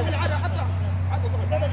العدد حتى حتى